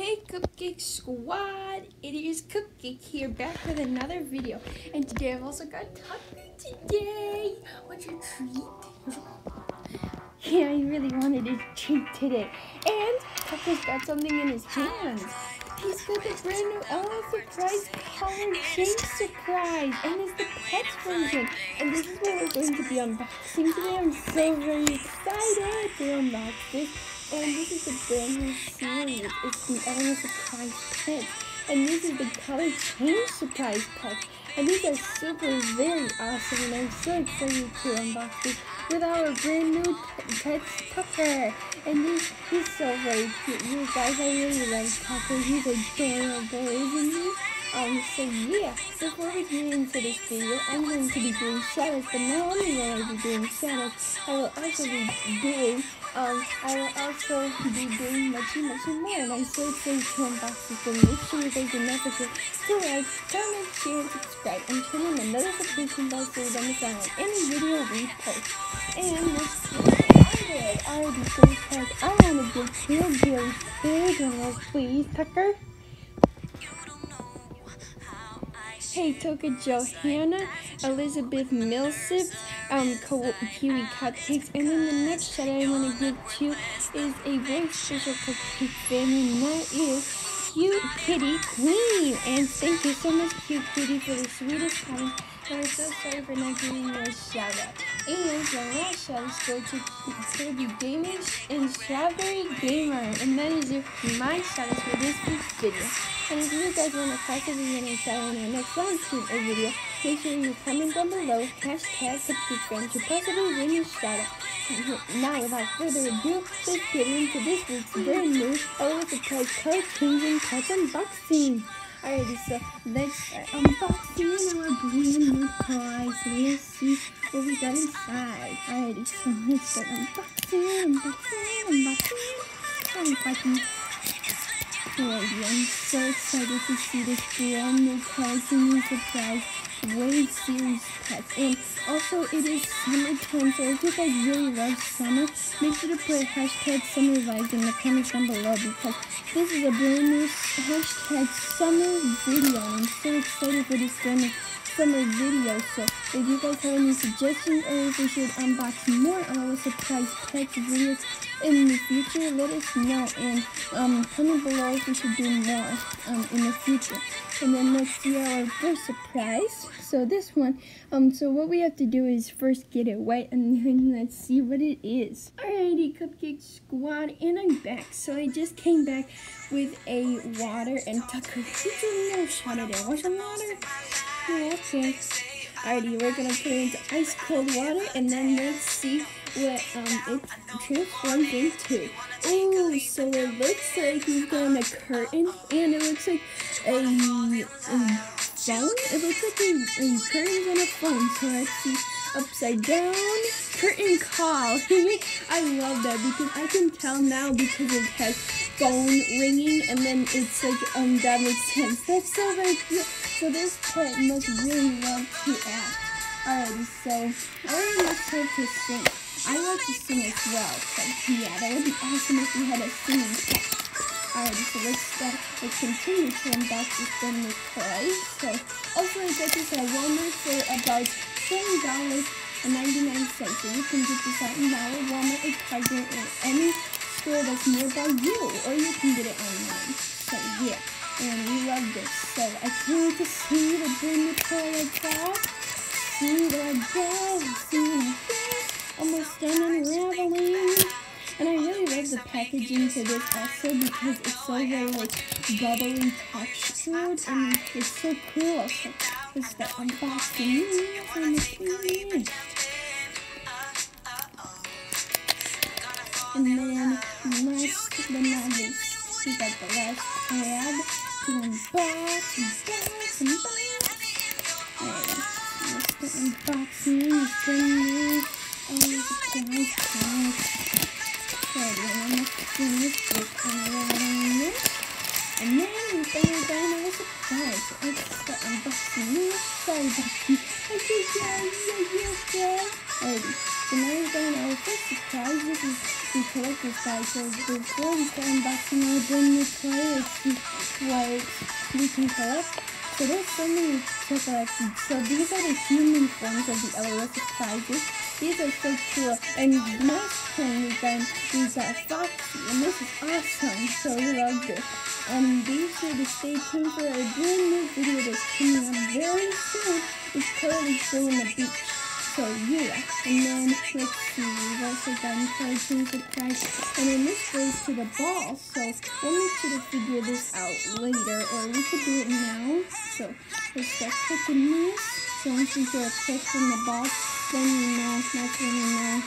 Hey Cupcake Squad, it is Cupcake here back with another video. And today I've also got Tucker today. What's your treat? Yeah, I really wanted a treat today. And Tucker's got something in his hands. He's got the brand new LOL Surprise Color Change Surprise. And it's the pet version. And this is what we're going to be unboxing today. I'm so very excited to unbox this. And this is a brand new series. It's the LOL Surprise Pets. And this is the Color Change Surprise Pets. And these are super, very awesome. And I'm so excited to unbox this with our brand new Pets Tucker. And he's, he's so very cute. You guys, I really love Tucker. He's adorable, isn't he? Um, so yeah, before we get into this video, I'm going to be doing shadows, but not only will I be doing shadows, I will also be doing, um, I will also be doing much, much more, and I'm so excited to unbox this, so make sure you guys not forget to like, comment, share, and subscribe, and turn on the notification bell so you don't miss out on any video we post. And let's get started. Alrighty, so because I want to real, very big one, please, Tucker. Toka Johanna, Elizabeth Millsip, um, Kiwi Cupcakes, and then the next shout I want to give to is a very special cupcake family, and that is Cute Kitty Queen. And thank you so much, Cute Kitty, for the sweetest comment. I'm so sorry for not giving you a shout out. And the last shout is go to Kirby Gaming and Strawberry Gamer. And that is it for my shout outs for this week's video. And if you guys want to possibly get a shout out in our next live stream video, make sure you comment down below, hashtag CupcakeFriend to possibly win your shout out. Now, without further ado, let's get into this week's brand new LOL Surprise Color Changing Pets Unboxing. Alrighty, so let's start unboxing our brand new toys. Let's see what we got inside. Alrighty, so let's start unboxing, unboxing, unboxing, unboxing. Alrighty, I'm so excited to see this brand new toys and new surprise Wave Series pets. And also, it is summertime, so if you guys really love summer, make sure to put hashtag summer vibes in the comments down below because this is a brand new hashtag summer video. I'm so excited for this brand new summer video. So if you guys have any suggestions or if we should unbox more of our surprise pets videos in the future, let us know and um, comment below if we should do more um, in the future. And then let's see our first surprise. So this one, um, so what we have to do is first get it wet and then let's see what it is. Alrighty, Cupcake Squad, and I'm back. So I just came back with a water and Tucker, he's a little shot it. Want some water? Yeah, okay. Alrighty, we're gonna put it into ice cold water and then let's see what um it transforms into. Ooh, so it looks like we've got a curtain and it looks like a, a phone. It looks like a, a curtains on a phone. So let's see upside down curtain call. I love that because I can tell now because it has phone ringing and then it's like um that makes sense. That's so cute. So this pet must really love to act. Alrighty, so I must love to sing. I love to sing as well. So yeah, that would be awesome if we had a singing pet. Alrighty, so let's start. Let's continue to unbox this brand new toy. So also I got this uh, at Walmart for about seven dollars and ninety nine cents. So you can get this at Dollar, Walmart, or Target, or any store that's nearby you, or you can get it online. So yeah, and we love this. So I can't wait to see the brand new I got. See the I. See I. Almost done unraveling. And I really love the packaging to this also because it's so very like bubbly textured and it's so cool. So let's start unboxing. And then last but not least, we got the last tab to unbox, unbox, unbox. Alright, let's start unboxing this brand new oh, surprise pack. Alrighty, and I'm gonna finish this unraveling And then we're gonna go another surprise. So let's start unboxing this. Sorry. I just got yeah, yeah, yeah. Alrighty. So now we're our first surprise. This is the collector's guide guys, so before we start unboxing brand new toy, it's like we can collect. So there's so many collect. So these are the human forms of the LOL surprises. These are so cool. And time we got, we got Foxy, and this is awesome. So we love this. And be sure to stay tuned for a brand new video that's coming up very soon. It's currently still in the beach. So yeah, and then let's see, also gotten cartoon surprise, and then this goes to the ball. So we'll sure to figure this out later, or we could do it now. So let's start clicking this. So once we get a click from the ball, then you know, that's when you know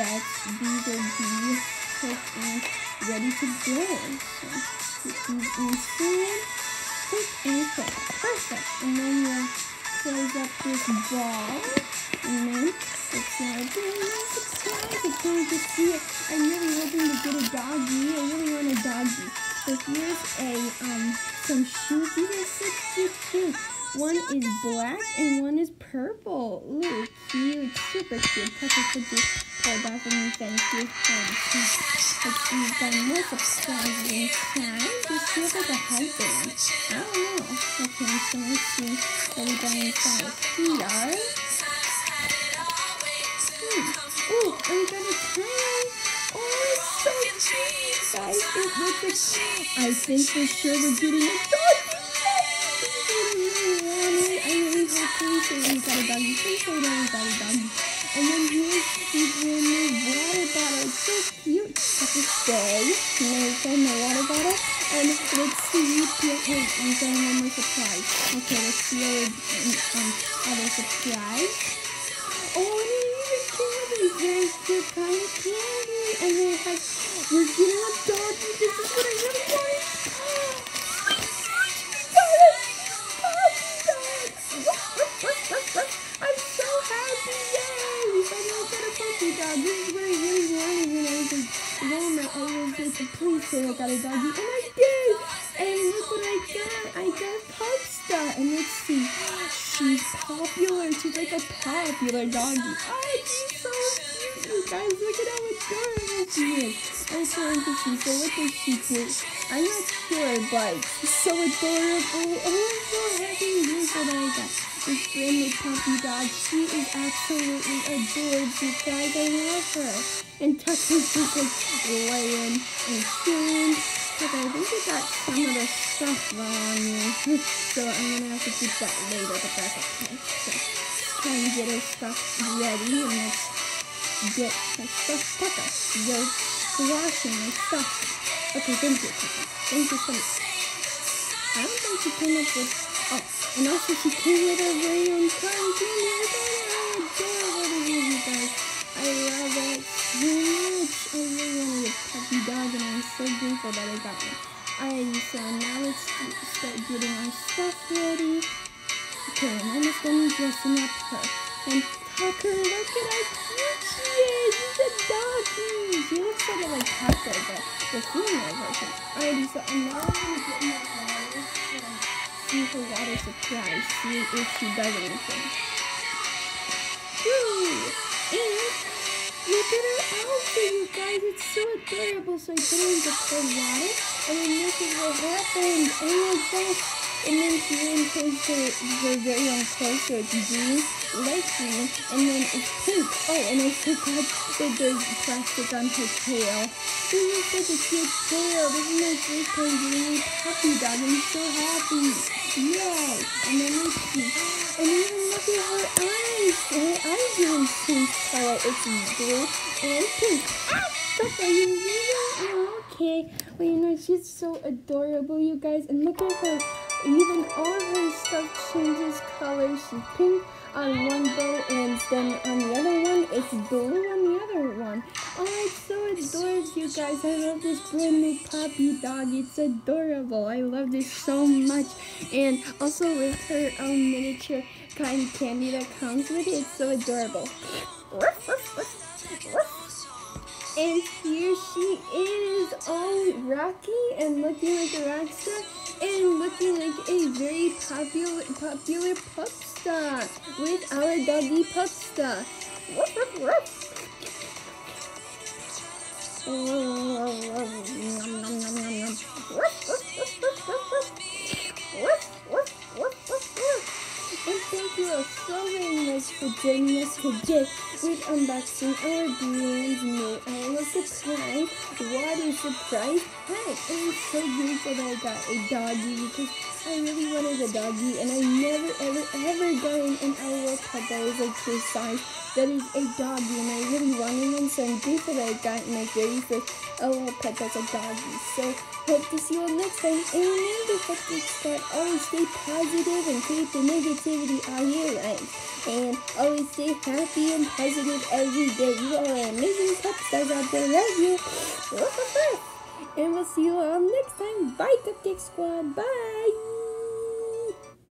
that these are the click and ready to go. So these inside, click and click. Perfect. And then you'll close up this ball. Then it's not a big surprise. I can't just see it. I'm really hoping to get a doggy. I really want a doggy. So here's a um some shoes. These are such cute shoes. One is black and one is purple. Ooh, cute. Super cute. Tucker could you pulled off of me. Thank you. Let's see. We've got more surprises inside. This feels like a headband. I don't know. Okay, so let's see what we got inside here. It looks like, I think for sure we're getting a dog. I really it. Hope so. We got a doggy. Please say that we got a doggy. And then here's the brand new water bottle. It's so cute. Have to stay. Nice on the water bottle. And let's see. Wait, we got one more surprise. Okay, let's see our um, other surprise. Oh, very cute cotton candy. And then it has, we're getting a doggy. This is what I really wanted. I'm so happy, yay! We finally got a puppy dog. This is what I really wanted when I was in Walmart. I was like, please say I got a doggy. And I did! And look what I got. I got a Pupstar. And let's see. She's popular. She's like a popular doggy. Oh, she's so cute, you guys, look at how adorable she is. I'm trying to see, so does she? I'm not sure, but she's so adorable. Oh, I'm so happy. Here's what I got. This brand new puppy dog. She is absolutely adorable, you guys. I love her. And Tucker's just like laying and chilling. But I think you got some of the stuff wrong. so I'm gonna have to keep that later, but that's okay. So try and get her stuff ready and let's get my stuff Tucker. Squashing my stuff. Okay, thank you, Thank you so much. I don't think she came up with oh and also she came with her very own cartoon. How adorable it is, you guys. I love it so much. I really wanted a puppy dog and I'm so grateful that I got one. Alrighty, so now let's start getting our stuff ready. Okay, and I'm just gonna dressing up her. And Tucker, look at. She's a doggy. She looks sort of like Tucker, but the female version. Alrighty, so I'm now going to get my water. See her water surprise. See if she does anything. Woo! And look at her outfit, you guys. It's so adorable. So I put her into cold water. And then this is what happened. Oh my gosh. And then she then takes her, her very own clothes, so it's green, light green, and then it's pink. Oh, and I forgot that there's plastic on her tail. This is such a cute tail. This is my first time getting a puppy dog. I'm so happy. Yay! And then let's see. And even look at her eyes. Her eyes even change color. It's blue and pink. Ah! Stop, are? Oh, okay. Well, you know, she's so adorable, you guys. And look at her even all of her stuff changes color. She's pink on one bow and then on the other one it's blue on the other one. Oh, it's so adorable, you guys. I love this brand new puppy dog. It's adorable. I love this so much. And also with her own miniature kind of candy that comes with it, it's so adorable. And here she is, all rocky and looking like a rock star and looking like a very popular popular pup star with our doggy pup star. Woof, woof, woof. And thank you all very much for joining us today with unboxing our brand new LOL Surprise Water Surprise Pack. I'm so grateful that I got a doggy because I really wanted a doggy and I never ever ever gotten an Isla pet that was like this size that is a doggy and I really wanted one so I'm grateful that I got my very first LOL pet that's a doggy. So hope to see you all next time and remember Squad always stay positive and keep the negativity out of and always stay happy and positive every day. You are amazing pop stars out there. Love you. And we'll see you all next time. Bye Cupcake Squad. Bye.